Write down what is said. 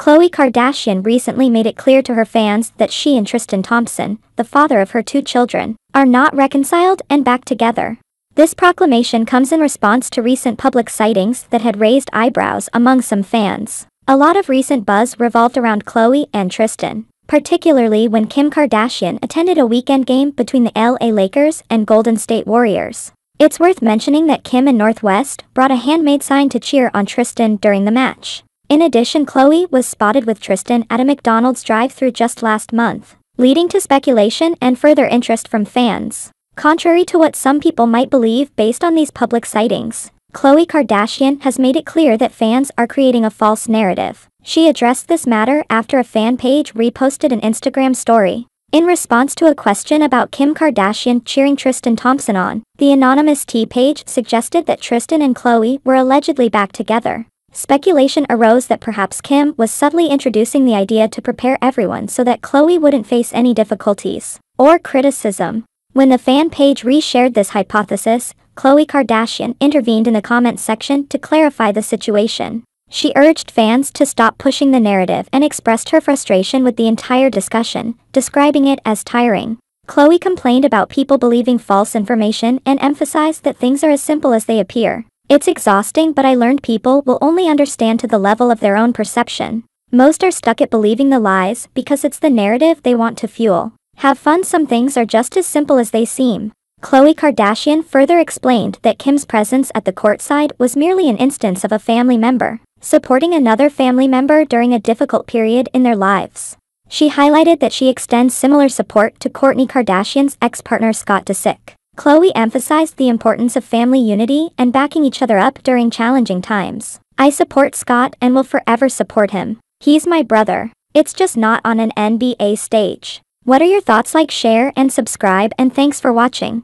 Khloe Kardashian recently made it clear to her fans that she and Tristan Thompson, the father of her two children, are not reconciled and back together. This proclamation comes in response to recent public sightings that had raised eyebrows among some fans. A lot of recent buzz revolved around Khloe and Tristan, particularly when Kim Kardashian attended a weekend game between the LA Lakers and Golden State Warriors. It's worth mentioning that Kim and North West brought a handmade sign to cheer on Tristan during the match. In addition Khloe was spotted with Tristan at a McDonald's drive-through just last month, leading to speculation and further interest from fans. Contrary to what some people might believe based on these public sightings, Khloe Kardashian has made it clear that fans are creating a false narrative. She addressed this matter after a fan page reposted an Instagram story. In response to a question about Kim Kardashian cheering Tristan Thompson on, the anonymous T page suggested that Tristan and Khloe were allegedly back together. Speculation arose that perhaps Kim was subtly introducing the idea to prepare everyone so that Khloe wouldn't face any difficulties or criticism. When the fan page reshared this hypothesis, Khloe Kardashian intervened in the comments section to clarify the situation. She urged fans to stop pushing the narrative and expressed her frustration with the entire discussion, describing it as tiring. Khloe complained about people believing false information and emphasized that things are as simple as they appear. It's exhausting but I learned people will only understand to the level of their own perception. Most are stuck at believing the lies because it's the narrative they want to fuel. Have fun some things are just as simple as they seem. Khloe Kardashian further explained that Kim's presence at the courtside was merely an instance of a family member, supporting another family member during a difficult period in their lives. She highlighted that she extends similar support to Kourtney Kardashian's ex-partner Scott Disick. Khloe emphasized the importance of family unity and backing each other up during challenging times. I support Scott and will forever support him. He's my brother. It's just not on an NBA stage. What are your thoughts like share and subscribe and thanks for watching.